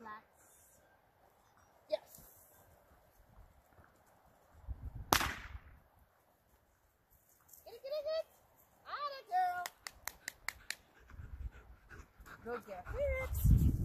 flats. Yes. Get it, get it, get it. Atta girl. Go get it.